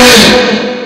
Amen.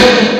Amen.